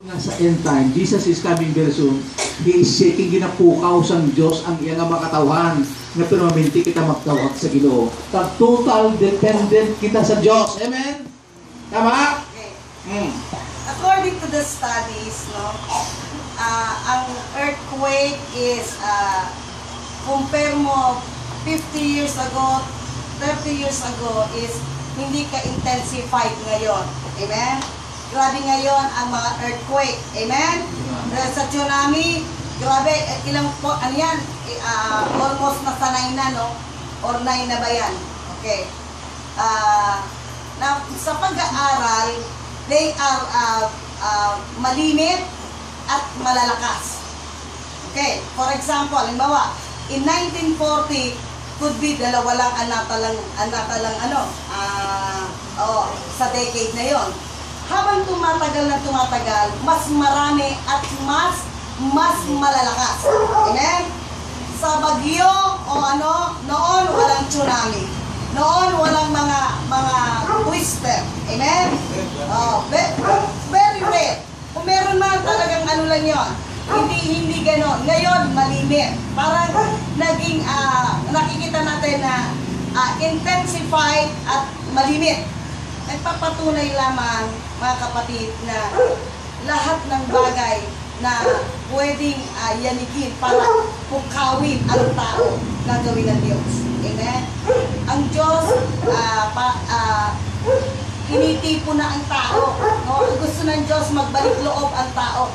nga sa end time, Jesus is coming very soon. He is shaking ginapukaw sang Diyos ang iyang mga katawan nga permanente kita magtawag sa Ginoo. Tag total dependent kita sa Diyos. Amen? Tama? Okay. Mm. According to the studies, no, ah, ang earthquake is, uh, compare mo 50 years ago, 30 years ago is hindi ka-intensified ngayon. Amen? Grabe ngayon ang mga earthquake. Amen? Dahil sa tsunami, grabe, eh, ilang po, ano yan, ah, almost na sanay na, no? Or nine na ba yan? Okay. Ah, na, sa pag-aaral, they are uh, uh, malimit at malalakas. Okay, for example, halimbawa, in 1940, could be dalawa lang anak lang, anak lang ano, ah, oh, sa decade na yon. Habang tumatagal na tumatagal, mas marami at mas mas malalakas. Amen? Sa bagyo o ano, noon walang tsunami. Noon walang mga mga twister. Amen? Oh, ve- very rare. Kung meron man talagang ano lang yon. Hindi hindi ganon. Ngayon malimit. Parang naging ah, nakikita natin na ah, intensified at malimit. Nagpapatunay lamang mga kapatid na lahat ng bagay na pwedeng uh, yanigin para pukawin ang tao na gawin ng Diyos. Amen? Ang Diyos, ah, pa, ah, tinitipo na ang tao. No? Ang gusto ng Diyos, magbalik loob ang tao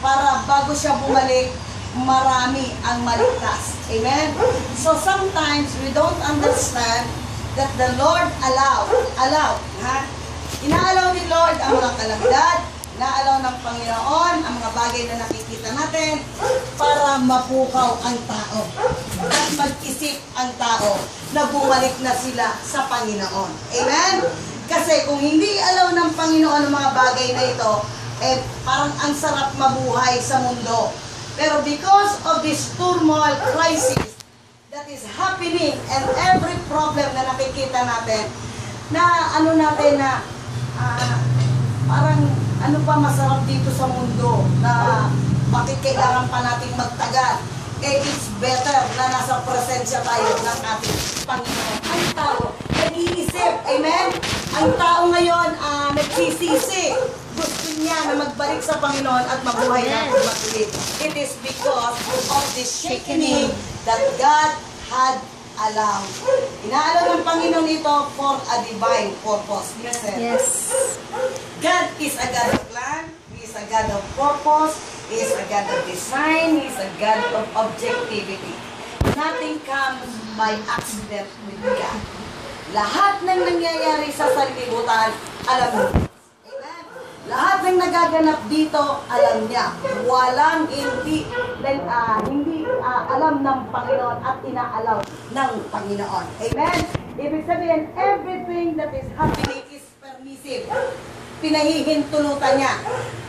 para bago siya bumalik, marami ang maligtas. Amen? So sometimes we don't understand that the Lord allow, allow, ha? Inaalaw ni Lord ang mga kalamidad, inaalaw ng Panginoon ang mga bagay na nakikita natin para mapukaw ang tao at mag-isip ang tao na bumalik na sila sa Panginoon. Amen? Kasi kung hindi alaw ng Panginoon ang mga bagay na ito, eh parang ang sarap mabuhay sa mundo. Pero because of this turmoil crisis that is happening and every problem na nakikita natin, na ano natin na ah, parang ano pa masarap dito sa mundo na bakit kailangan pa nating magtagal? Eh, it's better na nasa presensya tayo ng ating Panginoon. Ang tao, nag-iisip. Amen? Ang tao ngayon, ah, nagsisisi. Gusto niya na magbalik sa Panginoon at mabuhay na matuloy. It is because of the shakening that God had allowed. Inaalaw ng Panginoon ito for a divine purpose. Listen. Yes. God is a God of plan. He is a God of purpose. He is a God of design. He is a God of objectivity. Nothing comes by accident with God. Lahat ng nangyayari sa sanlibutan, alam mo. Lahat ng nagaganap dito, alam niya. Walang hindi, then, ah, hindi ah, alam ng Panginoon at inaalaw ng Panginoon. Amen? Ibig sabihin, everything that is happening is permissive pinahihintulutan niya.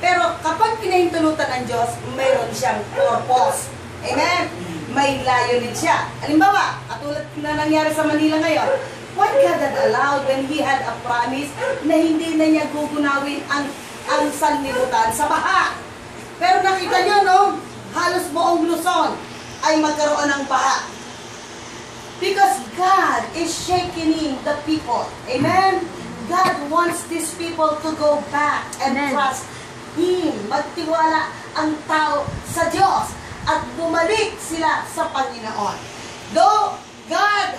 Pero kapag pinahintulutan ng Diyos, mayroon siyang purpose. Amen? May layunin siya. Halimbawa, katulad na nangyari sa Manila ngayon, what God had allowed when He had a promise na hindi na niya gugunawin ang, ang sanlibutan sa baha. Pero nakita niyo, no? Halos buong Luzon ay magkaroon ng baha. Because God is shaking the people. Amen? God wants these people to go back and Amen. trust Him. Magtiwala ang tao sa Diyos at bumalik sila sa Panginoon. Though God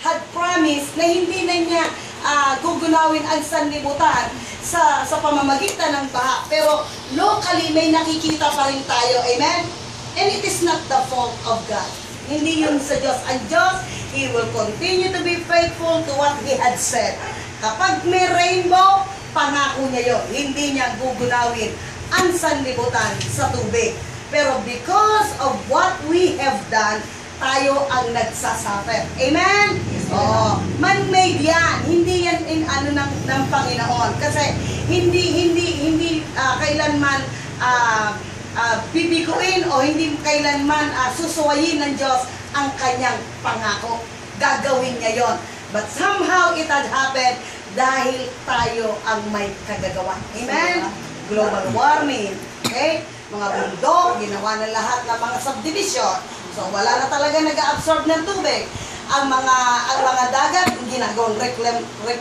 had promised na hindi na niya ah, gugunawin ang sanlibutan sa, sa pamamagitan ng baha, pero locally may nakikita pa rin tayo. Amen? And it is not the fault of God. Hindi yun sa Diyos. Ang Diyos, He will continue to be faithful to what He had said. Kapag may rainbow, pangako niya yun. Hindi niya gugunawin ang sanlibutan sa tubig. Pero because of what we have done, tayo ang nagsasuffer. Amen? Oo. Man-made yan. Hindi ng, ng Panginoon. Kasi hindi, hindi, hindi ah, kailanman ah, ah, bibiguin o hindi kailanman ah, susuwayin ng Diyos ang kanyang pangako. Gagawin niya yon. But somehow it had happened dahil tayo ang may kagagawa. Amen? global warming. Okay? Mga bundok, ginawa na lahat ng mga subdivision. So wala na talaga nag-absorb ng tubig. Ang mga ang mga dagat ginagawang reclaim, rec,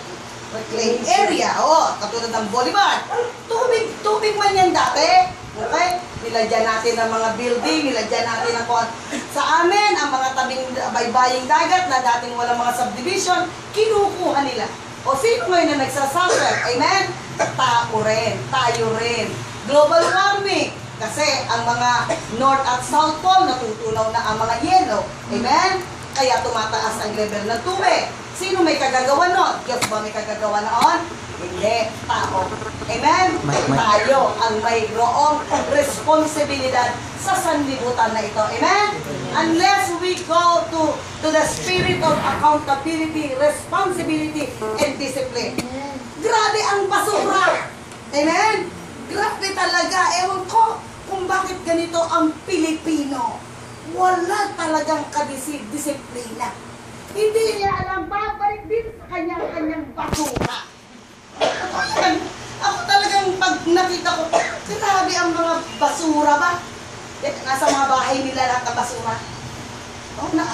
reclaim area. Oh, katulad ng Bolivar. Tubig, tubig man yan dati. Okay? Nilagyan natin ng mga building, nilagyan natin ng kuwan. Sa amin, ang mga tabing baybaying dagat na dating walang mga subdivision, kinukuha nila. O sino ngayon na nagsasuffer? Amen? Tao rin, tayo rin. Global warming. Kasi ang mga North at South Pole, natutunaw na ang mga yelo. Amen? Kaya tumataas ang level ng tubig. Sino may kagagawa nun? Diyos ba may kagagawa noon? Hindi, tao. Amen? May- may- Tayo ang mayroong responsibilidad sa sanlibutan na ito. Amen? Unless we go to to the spirit of accountability, responsibility, and discipline. Grabe ang basura. Amen? Grabe talaga. Ewan ko kung bakit ganito ang Pilipino. Wala talagang kadisiplina. Hindi niya alam, babalik din sa kanyang-kanyang basura. Ako talagang, ako talagang pag nakita ko, grabe ang mga basura ba? Eh, Nasa mga bahay nila lahat ang basura. Oh, na,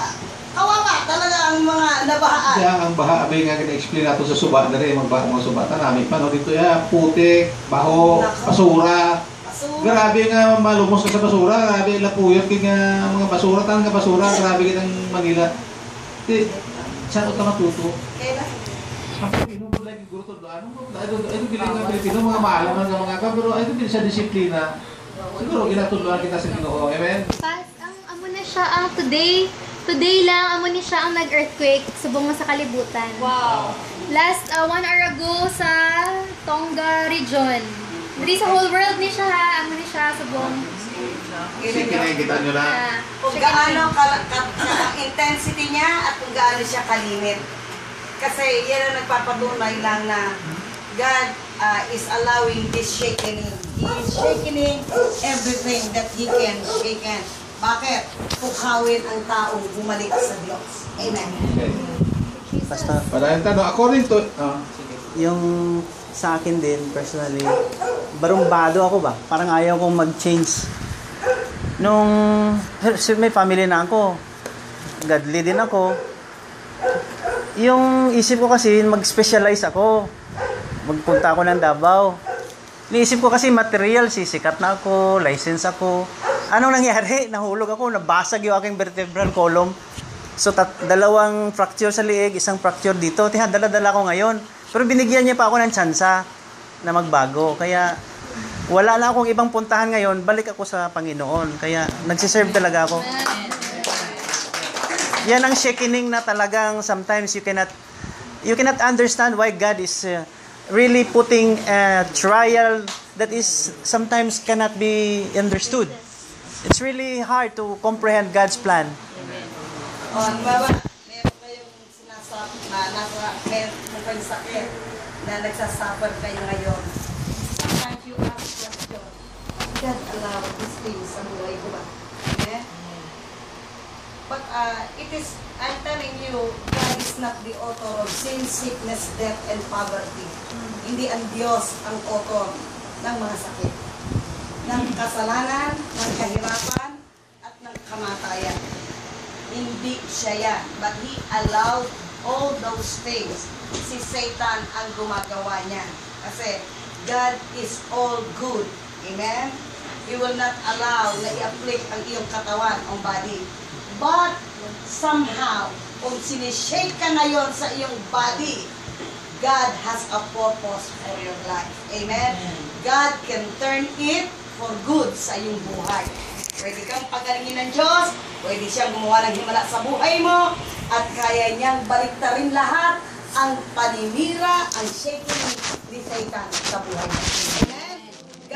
kawawa talaga ang mga nabahaan. Kaya ang baha, may nga explain nato sa suba na rin, magbaha mga subatan namin. Paano dito ya, putik, baho, basura. Basura. Grabe nga malumos ka sa basura, grabe lapuyot ka nga mga basura, tanang ka basura, grabe ka ng Manila. Di, saan ka matuto? Ang Pilipino mo lagi guro to ano mo, ano ano giling nga Pilipino mga maalaman nga mga ka, pero ano din sa disiplina. Siguro ginatuluan kita sa Ginoo. Amen. Pas, ang amo na siya ang today, today lang amo ni siya ang nag-earthquake subong mo sa kalibutan. Wow. Last uh, one hour ago sa Tonga region. Dili sa whole world ni siya ha, amo ni siya subong. Sige, kita nyo na. Kung gaano ka, ka, ang intensity niya at kung gaano siya kalimit. Kasi yan ang nagpapatunay lang na God uh, is allowing this shaking. He is shaking everything that He can shaken. Bakit? Pukawin ang taong bumalik sa Diyos. Amen. Okay. Basta Maraming tanong. According to... ah, yung sa akin din, personally, barumbado ako ba? Parang ayaw kong mag-change. Nung may family na ako, godly din ako, yung isip ko kasi mag-specialize ako. Magpunta ako ng Davao. Niisip ko kasi material, sisikat na ako, license ako. Anong nangyari? Nahulog ako, nabasag yung aking vertebral column. So, tat, dalawang fracture sa liig, isang fracture dito. Tiha, dala-dala ko ngayon. Pero binigyan niya pa ako ng tsansa na magbago. Kaya, wala na akong ibang puntahan ngayon. Balik ako sa Panginoon. Kaya, nagsiserve talaga ako. Yan ang shakening na talagang sometimes you cannot you cannot understand why God is uh, really putting a trial that is sometimes cannot be understood. It's really hard to comprehend God's plan. O, halimbawa, meron kayong sinasap na nasa, meron mo kayong sakit na nagsasuffer kayo ngayon. Sometimes you ask question, Allow these things sa buhay ko ba? Amen? But uh, it is, I'm telling you, God is not the author of sin, sickness, death, and poverty. Hindi ang Diyos ang author ng mga sakit. Ng kasalanan, ng kahirapan, at ng kamatayan. Hindi siya yan. But He allowed all those things. Si Satan ang gumagawa niya. Kasi God is all good. Amen? He will not allow na i-afflict ang iyong katawan, ang body. But somehow, kung sinishake ka ngayon sa iyong body, God has a purpose for your life. Amen? God can turn it for good sa iyong buhay. Pwede kang pagalingin ng Diyos, pwede siyang gumawa ng himala sa buhay mo, at kaya niyang baliktarin lahat ang paninira, ang shaking ni Satan sa buhay mo.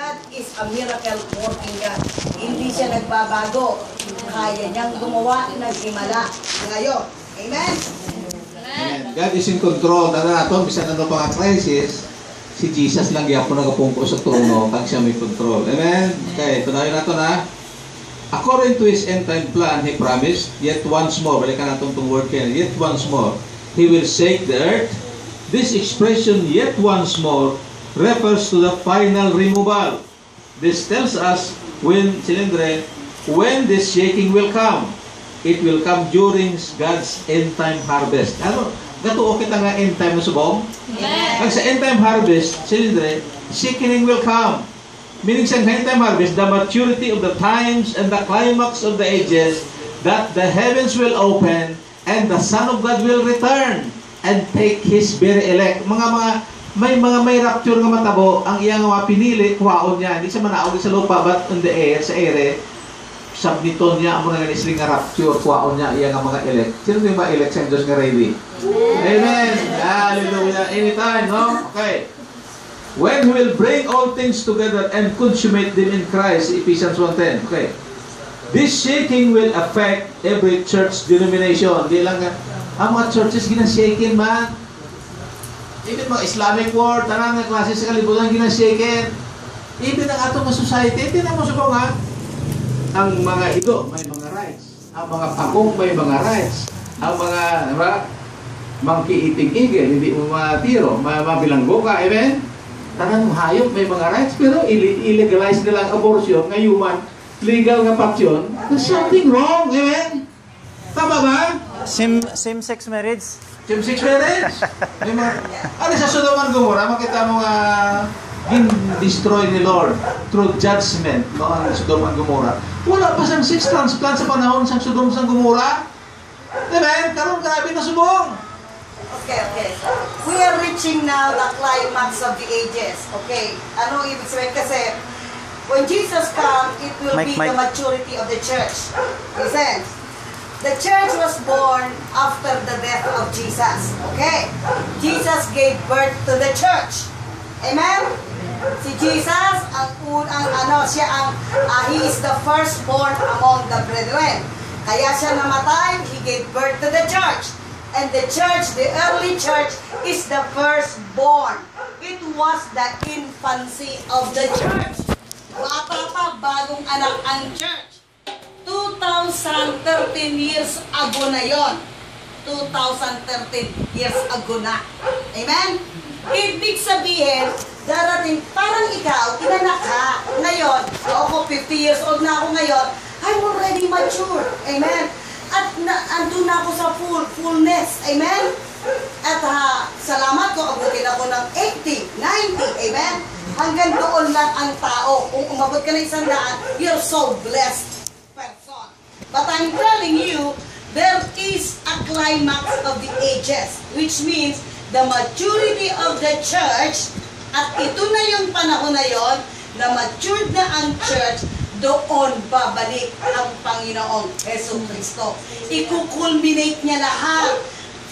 God is a miracle working God. Hindi siya nagbabago. Kaya niyang gumawa ng himala ngayon. Amen? Amen. God is in control. Dala nato, bisan ano pa nga crisis, si Jesus lang gyapon nagapungko sa trono kag siya may control. Amen. Okay, tunayon nato na. According to his end time plan, he promised, yet once more, balikan natin itong word kayo, yet once more, he will shake the earth. This expression, yet once more, refers to the final removal. This tells us when, silindre, when this shaking will come. It will come during God's end time harvest. Ano? Gatuo kita nga end time na subong? Yes. Pag sa end time harvest, silindre, shaking will come. Meaning sa end time harvest, the maturity of the times and the climax of the ages, that the heavens will open and the Son of God will return and take His very elect. Mga mga may mga may rapture nga matabo, ang iyang mga pinili, kuwaon niya, hindi sa manaog sa lupa, but on the air, sa ere, subniton niya, amo nga isling nga rapture, kuwaon niya, iyang nga mga elect. Sino yung mga elect sa Diyos nga ready? Amen. Hallelujah. Anytime, no? Okay. When He will bring all things together and consummate them in Christ, Ephesians 1.10. Okay. This shaking will affect every church denomination. Di lang nga, ang mga churches ginashaken man. Even mga Islamic world, tanang nga klase sa kalibutan ginashaken. Even ang atong society, tinan mo sa nga, ang mga ido may mga rights. Ang mga pagong may mga rights. Ang mga, di ba, monkey eating eagle, hindi mo matiro, ma mabilanggo ka, amen? Tanang hayop may mga rights, pero illegalize nila ang abortion, nga human, legal nga pasyon, there's something wrong, amen? Tama ba? Same, same-sex marriage. Same sex marriage. May mga, ano sa Sodom and Gomorrah, makita mo nga destroy ni Lord through judgment no ang Sodom and Gomorrah. Wala pa siyang sex transplant sa panahon sa Sodom and Gomorrah. Amen? Karon grabe na subong. Okay, okay. We are reaching now the climax of the ages. Okay. Ano ibig sabihin? Kasi when Jesus come, it will Mike, be Mike. the maturity of the church. Listen. The church was born after the death of Jesus. Okay? Jesus gave birth to the church. Amen? Si Jesus, ang unang ano, siya ang, ah, he is the firstborn among the brethren. Kaya siya namatay, he gave birth to the church. And the church, the early church, is the firstborn. It was the infancy of the church. Bata pa, bagong anak ang church. 2013 years ago na yon. 2013 years ago na. Amen? Ibig sabihin, darating, parang ikaw, inanak ka, ngayon, ako 50 years old na ako ngayon, I'm already mature. Amen? At na, andun na ako sa full, fullness. Amen? At ha, salamat ko, abutin ako ng 80, 90. Amen? Hanggang doon lang ang tao. Kung umabot ka ng isang daan, you're so blessed person. But I'm telling you, there is a climax of the ages, which means the maturity of the church, at ito na yung panahon na yon na matured na ang church, doon babalik ang Panginoong Yeso Kristo. Ikukulminate niya lahat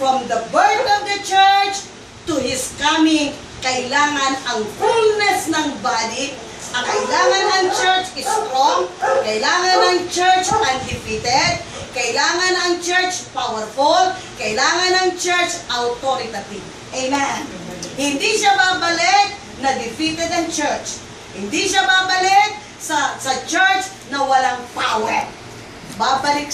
from the birth of the church to His coming. Kailangan ang fullness ng body ang kailangan ng church is strong, kailangan ng church undefeated, kailangan ang church powerful, kailangan ng church authoritative. Amen. Hindi siya babalik na defeated ang church. Hindi siya babalik sa sa church na walang power. Babalik